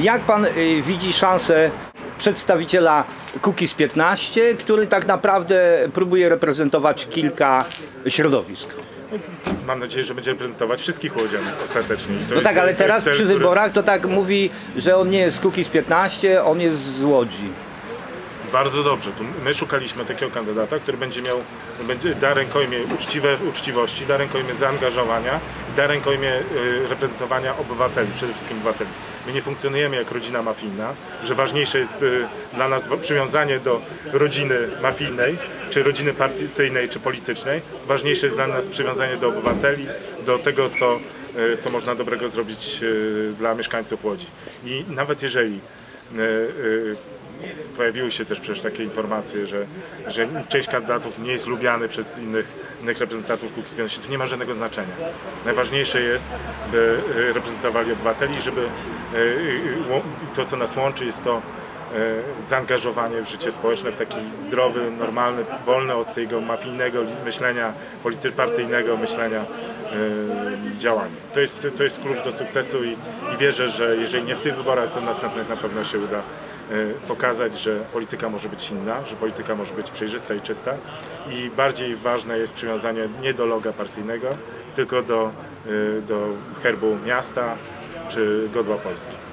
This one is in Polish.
Jak pan y, widzi szansę przedstawiciela Kukiz 15, który tak naprawdę próbuje reprezentować kilka środowisk? Mam nadzieję, że będzie reprezentować wszystkich łodzianek ostatecznie. No jest- tak, ale to teraz jest cel, przy który- wyborach to tak mówi, że on nie jest z Kukiz 15, on jest z Łodzi. Bardzo dobrze. Tu my szukaliśmy takiego kandydata, który będzie miał, będzie da rękojmie uczciwe, uczciwości, da rękojmie zaangażowania da rękojmie y, reprezentowania obywateli, przede wszystkim obywateli. My nie funkcjonujemy jak rodzina mafijna, że ważniejsze jest y, dla nas przywiązanie do rodziny mafijnej, czy rodziny partyjnej, czy politycznej. Ważniejsze jest dla nas przywiązanie do obywateli, do tego, co, y, co można dobrego zrobić dla mieszkańców Łodzi. I nawet jeżeli pojawiły się też przecież takie informacje, że, że część kandydatów nie jest lubiany przez innych, innych reprezentantów Kukiz 15. To nie ma żadnego znaczenia. Najważniejsze jest, by e, reprezentowali obywateli, żeby e, e, to, co nas łączy, jest to e, zaangażowanie w życie społeczne, w taki zdrowy, normalny, wolny od tego mafijnego myślenia politypartyjnego myślenia e, działanie. To jest, to jest klucz do sukcesu i, i wierzę, że jeżeli nie w tych wyborach, to w następnych na pewno się uda e, pokazać, że polityka może być inna, że polityka może być przejrzysta i czysta i bardziej ważne jest przywiązanie nie do loga partyjnego, tylko do, e, do herbu miasta czy godła Polski.